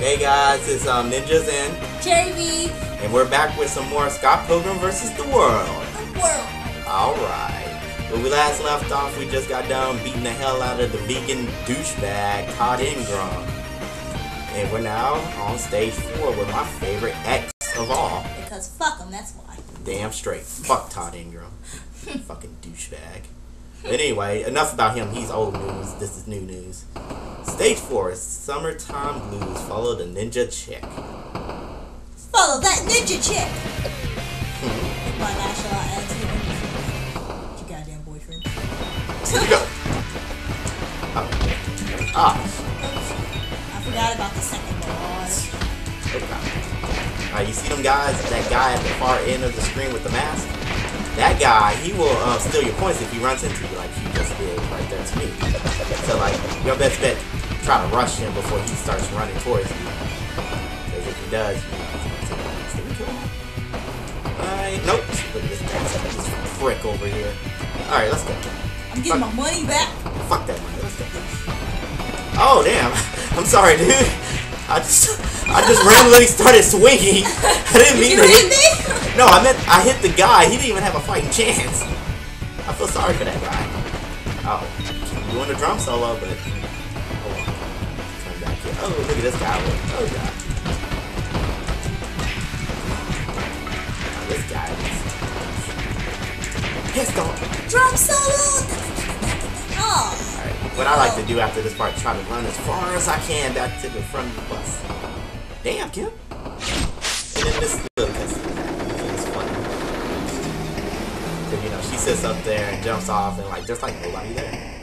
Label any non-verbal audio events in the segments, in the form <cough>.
Hey guys, it's um, Ninjas and JV, and we're back with some more Scott Pilgrim versus the World. the world. Alright. When we last left off, we just got done beating the hell out of the vegan douchebag, Todd Ingram. And we're now on stage four with my favorite ex of all. Because fuck them, that's why. Damn straight. Fuck Todd Ingram. <laughs> Fucking douchebag. But anyway, enough about him. He's old news. This is new news. Stage four is Summertime Blues. Follow the ninja chick. Follow that ninja chick. My art attitude. You goddamn boyfriend. Here we go. Oh. Ah. I forgot about the second boss. Okay. Alright, you see them guys? That guy at the far end of the screen with the mask? That guy, he will uh, steal your points if he runs into you like he just did right there to me. So, like, your best bet, try to rush him before he starts running towards you. Because if he does, you Did we kill him? Alright, nope. Look at this bastard, this prick over here. Alright, let's go. I'm getting my money back. Fuck that money. Let's go. Oh damn! <laughs> I'm sorry, dude. I just, I just randomly started swinging. I didn't mean You to hit me? No, I meant I hit the guy. He didn't even have a fighting chance. I feel sorry for that guy. Oh, you want a drum solo, but Oh, look at this guy. Oh god. This guy is. Drum solo. Oh, Alright, what I like to do after this part is try to run as far as I can back to the front of the bus. Damn, Kim. And then this little cutscene. It's funny. Cause, you know, she sits up there and jumps off and like, there's like nobody there.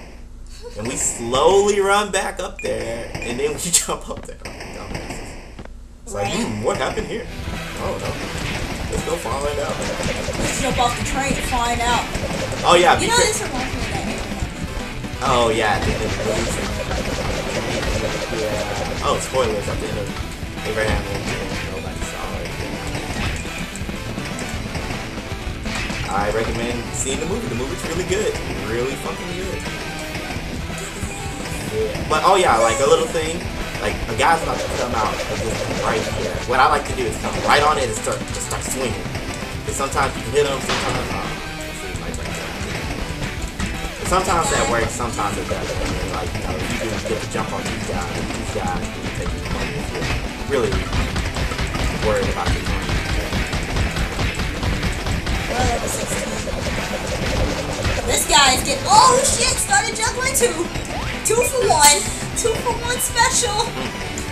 And we slowly run back up there and then we <laughs> jump up there. It's like, hmm, what happened here? Oh no. Let's go find out. let's jump off the train and find out. Oh yeah, You know, this reminds me of that Abraham. Oh yeah, the end of the. Yeah. Oh, spoilers at the end of Abraham Lincoln. Nobody saw it. I recommend seeing the movie. The movie's really good. Really fucking good. But oh yeah, like a little thing. Like a guy's about to come out of this right here. What I like to do is come right on it and start just start swinging. Because sometimes you can hit them, sometimes like. Sometimes that works, sometimes it doesn't. Like, you know, if you get to jump on these guys, these guys will take you really worried about level 16. This guy is getting. Oh shit! Started juggling two. Two for one. Two for one special. On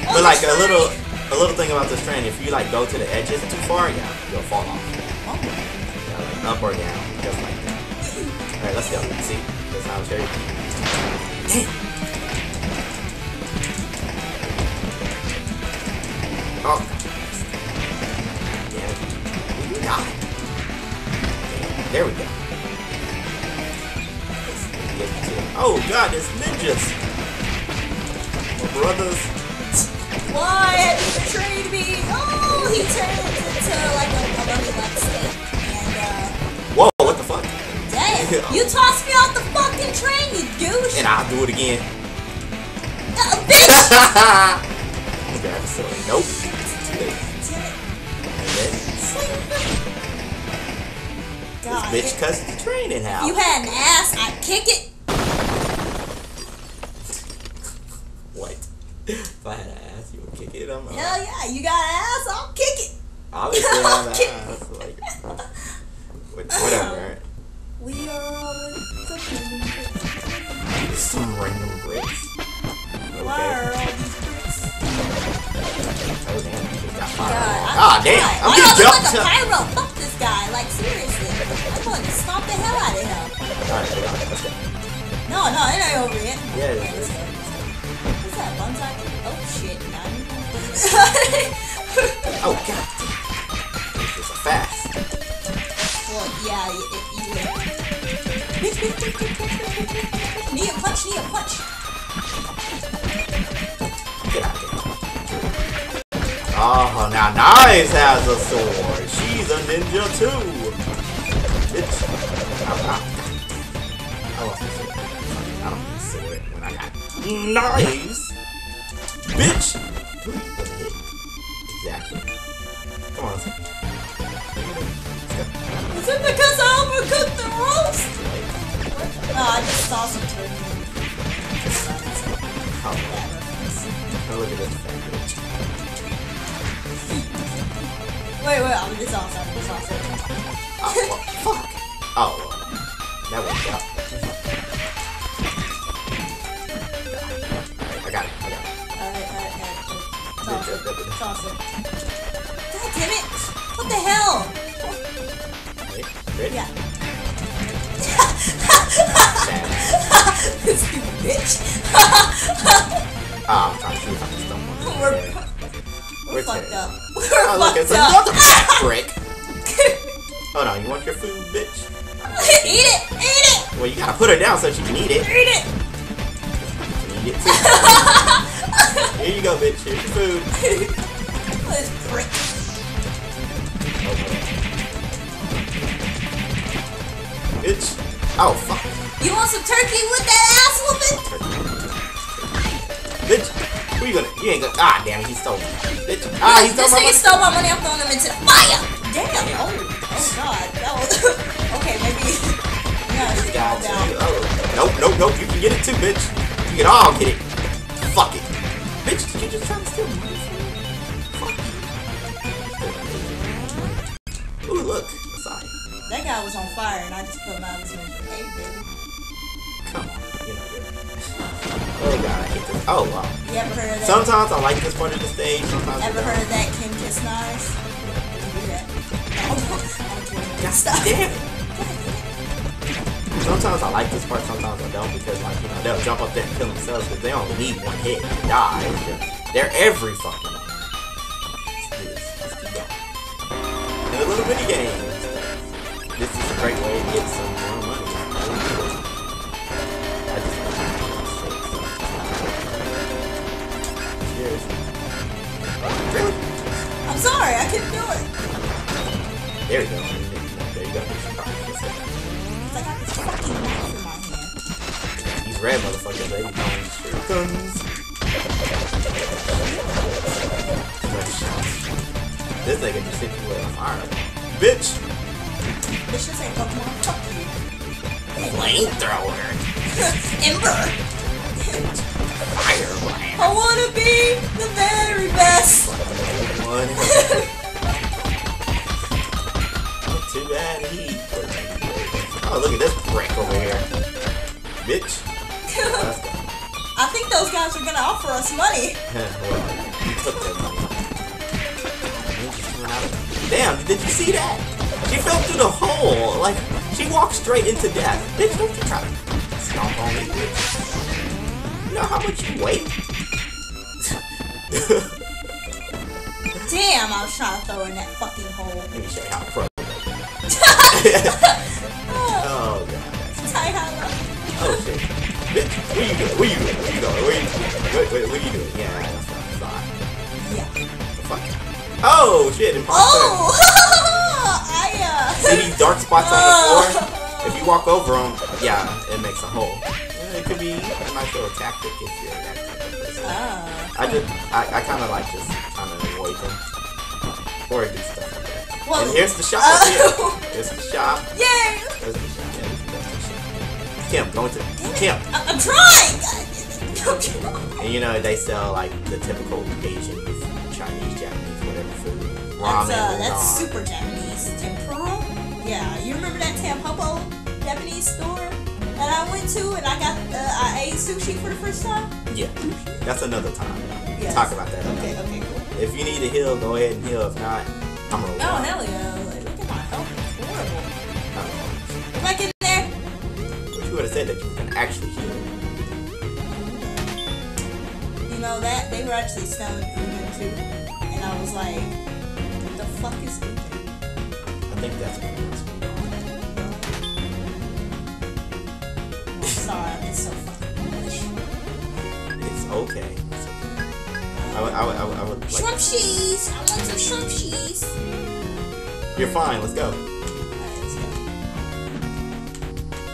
But the like a little a little thing about this train, if you like go to the edges too far, yeah, you'll fall off. Oh, Yeah, like up or down, just like that. Alright, let's go. See? That's how it's very Damn! Oh. Damn it. You got it. There we go. Oh god, it's ninjas! My brothers. Why have you betrayed me? Oh, he turned into like a, like stick. And uh, Whoa, what the fuck? damn, <laughs> you tossed me off the fucking train, you douche. And I'll do it again. Uh, bitch. <laughs> The sword. Nope. Too late. And then God, this bitch cuts the train in half. you had an ass, I'd kick it. What? If I had an ass, you would kick it. I'm Hell yeah, you got ass, I'll kick it. obviously I have Kick- <laughs> ass. Like, <laughs> what- whatever. We are the some random bricks. Why are all these bricks? Oh damn, just got God, fired. I'm Ah damn, I'm getting jumped. like Oh god. This is a fast. well, yeah, you, you, you. <laughs> Knee a punch, knee a punch. Get out of here. Oh, now Knives has a sword. She's a ninja too. Bitch. Out. I lost my sword. I don't need a sword when I got knives. Wait, wait, I'm this sauce, I'm this sauce. Oh, well, fuck. Oh, well, that worked out. Alright, I got it. I got it. Alright, alright, alright. Toss Good, good, it. good. Toss it. God damn it! What the hell? Wait, ready? Yeah. <laughs> <laughs> This stupid bitch. Ah, I'm trying to see if I can stump on it. We're. We're, We're fucked up. <laughs> We're Oh, look, fucked it's up. another brick. <laughs> Hold on, you want your food, bitch? <laughs> eat it! Eat it! Well, you gotta put her down so she can eat it. Eat it! Can eat it too. Here you go, bitch. Here's your food. this prick. Bitch. Oh, fuck. You want some turkey with that ass whooping? Bitch. You gonna? You ain't gonna. Ah, damn it. He stole me. Bitch. Ah, he stole this my nigga money. stole my money. I'm throwing him into the fire. Damn. Oh, oh God. That was <laughs> okay. Maybe. <laughs> Yeah, This guy down. too. Oh. Nope, nope, nope. You can get it too, bitch. You can all get it. Fuck it. Bitch, did you just try to steal money from me? Fuck you. Ooh, look. Sorry. That guy was on fire, and I just put my other one. Hey, baby. Come on. You know you're. Oh, God. I hate this. Oh, wow. You ever heard of that? Sometimes I like this part of the stage. Sometimes Ever heard of that Kim Just Nice? Do that. I'm doing God damn it. Sometimes I like this part, sometimes I don't, because like you know they'll jump up there and kill themselves because they only need one hit to die. They're every fucking. Let's this. Let's keep going. And the little mini games. This is a great way to get some I'm sorry, I couldn't do it. There you go. There you go. There's your problem. That's it. It's like I got this fucking knife in my hand. These red motherfuckers, they be calling shurikens. This nigga just hit you with a fire. Bitch! This just ain't Pokemon. Fuck you. Flamethrower! <laughs> Ember. Fire! I wanna be the very best. One. Too bad he. Oh, look at this brick over here. Bitch. <laughs> I think those guys are gonna offer us money. <laughs> well, you took their money. And she went out of- Damn, did you see that? She fell through the hole. Like, she walked straight into death. Bitch, don't you try to stomp on me, bitch. You know how much you weigh? Damn, I was trying to throw in that fucking hole. Show you how pro. <laughs> Oh, God. tie Oh, shit. Bitch, where you going? Where you going? Where you going? Where you Wait, wait, what are you doing? Yeah, that's what I thought. Yeah. The fuck? Oh, shit, imposter. Oh! <laughs> I, uh... See these dark spots on the <laughs> floor? If you walk over them, yeah, it makes a hole. It could be a nice little tactic if you're that type of person. Ah. I just, I, I kind of like just trying to avoid them. Or do stuff like that. Well, and here's the shop up here. Oh. Here's the shop. <laughs> Yay! Here's the shop. Yeah, this is the shop. Kim, go into Kim. I- I'm trying! <laughs> And you know, they sell like the typical Asian, Chinese, Japanese, whatever food. Ramen, That's, uh, that's super Japanese. Tempura? Yeah, you remember that Tampopo Japanese store that I went to and I got, uh, I ate sushi for the first time? Yeah, that's another time. Yes. Talk about that. Okay, okay. If you need to heal, go ahead and heal. If not, I'm gonna. Oh, hell yeah. Like, look at my health. It's horrible. I If I get in there, don't. You would have said that you can actually heal. you know that, they were actually selling Udon too. And I was like, what the fuck is Udon? I think that's what it is. I'm sorry, I'm just so fucking. It's okay. I would, I would, I would, I would like. Shrimp cheese! I want some shrimp cheese! You're fine. Let's go. Alright, let's go.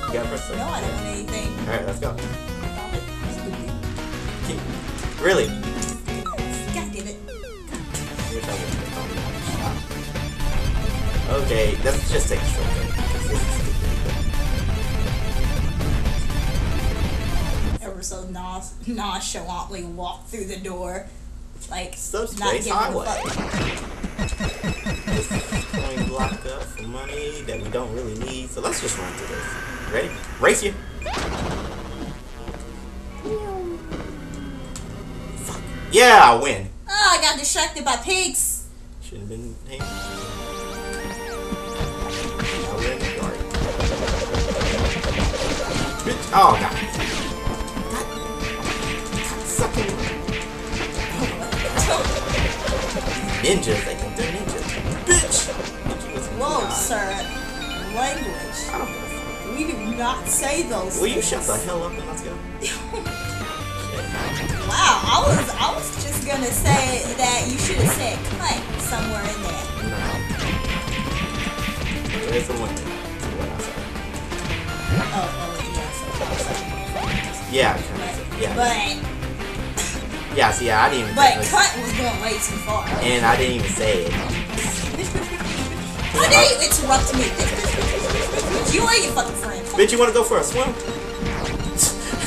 You gotta press No. I don't want anything. All right, let's go. Keep- Really? God damn it. Okay, let's just take a short break. 'cause this. Ever so nonchalantly walk through the door, like Subspace not giving a Highway. fuck. This is going blocked up for money that we don't really need, so let's just run through this. Ready? Race you. Fuck. Yeah, I win. Oh, I got distracted by pigs. Shouldn't have been hey. Now we're in the yard. Bitch. Oh god. God. God sucking. Ninjas, they think they're ninjas. Bitch! Think was Whoa, God. sir. Language. I don't give a fuck. We do not say those. Will you things. shut the hell up and let's go? <laughs> Wow, I was I was just gonna say that you should have said cut somewhere in there. No. There's a limit to what I say. Oh, oh yeah, so, Yeah, but. Yeah. but yeah, see, yeah, I didn't even but cut was going way too far. And I didn't even say it. How dare you interrupt me? You are your fucking friend. Bitch, you wanna go for a swim?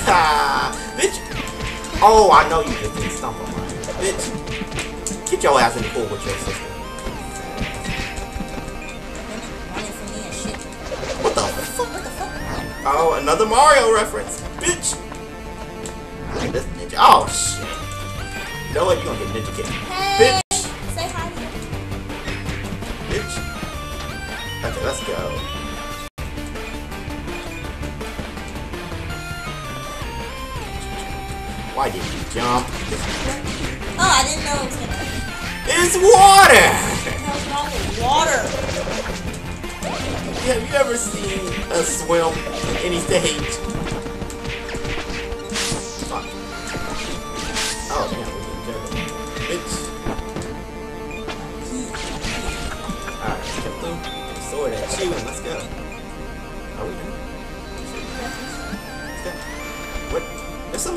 Ha! <laughs> Bitch! Oh, I know you just didn't stump on mine. Bitch! Get your ass in the pool with your sister. Running from me and shit. What the fuck? What the fuck? Oh, another Mario reference. Bitch! This ninja. Oh, shit. You know what? You gonna get ninja kicked. Hey, Bitch! say hi to me. Bitch! Okay, let's go. Why did you jump? Oh, I didn't know it was gonna. It's water! What wrong with water? Have you ever seen a swim in any stage?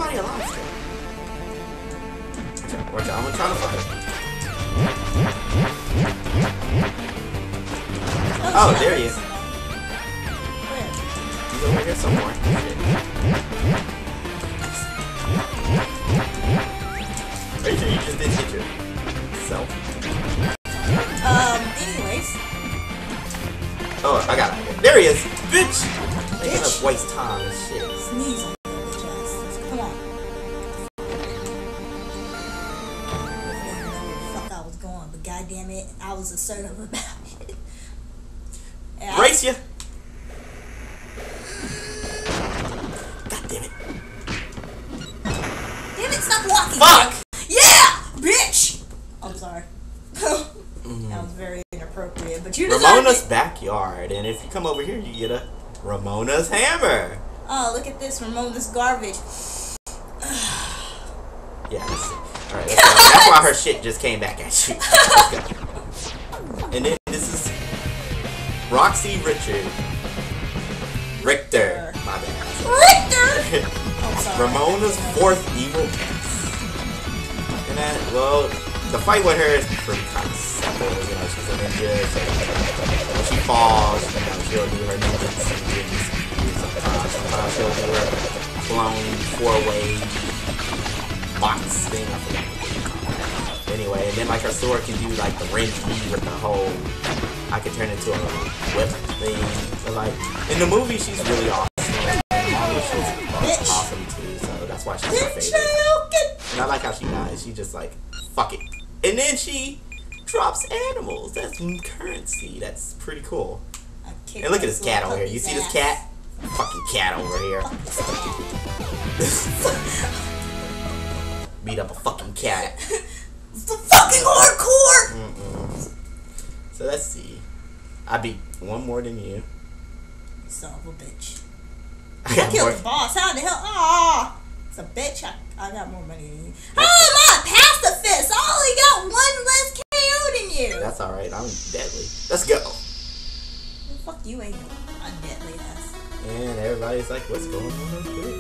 Somebody alive still. Watch out. I'm gonna try to fight. Oh, shit. there he is. Where? He's over here somewhere. Are you sure you just did hit yourself? Um, anyways. Oh, I got it. There he is! Bitch! Making us Bitch. waste time was assertive about it. And I- Brace ya! God damn it. Damn it, stop walking! Fuck! Yeah! Bitch! I'm sorry. <laughs> that was mm. very inappropriate, but you Ramona's it. backyard, and if you come over here, you get a Ramona's hammer. Oh, look at this. Ramona's garbage. <sighs> Yeah. Alright, let's. That's why her shit just came back at you. <laughs> And then this is Roxy Richard. Richter. My bad. Richter! <laughs> Oh, I'm. Ramona's fourth evil. And that, well, the fight with her is pretty kind of simple. You know, she's a ninja, so when she falls, you know, she'll do her ninja. Sometimes, sometimes she'll do her blown four-way box thing. Anyway, and then like her sword can do like the Renki with the whole. I could turn into a whip thing. But like in the movie, she's really awesome. She's awesome too. So that's why she's my favorite. And I like how she dies. She just like fuck it, and then she drops animals. That's currency. That's pretty cool. And look at this cat over here. You see this cat? Fucking cat over here. Fuck this cat. Beat up a fucking cat. <laughs> It's the fucking hardcore! Mm-mm. So let's see. I beat one more than you. Son of a bitch. I I killed more. the boss. How the hell? Ah, it's a bitch. I, I got more money than you. Oh, I'm a pacifist. I only got one less KO than you. That's alright. I'm deadly. Let's go. Well, fuck you, ain't I'm deadly ass. And everybody's like, what's going on?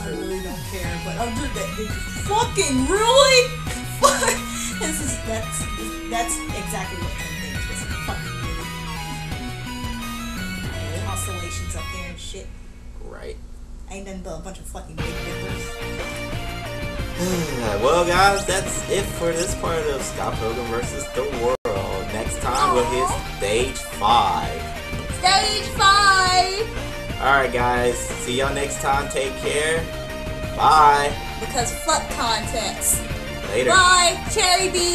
I really don't care, but I'm just that. Fucking really? this is that's that's exactly what Ken thinks. Just fucking Oscillations up there and shit. Right. Ain't nothing but a bunch of fucking big nipples. <sighs> well, guys, that's it for this part of Scott Pilgrim versus the World. Next time we'll hit stage five. Stage five. All right, guys. See y'all next time. Take care. Bye. Because fuck contests. Later. Bye, Cherry B.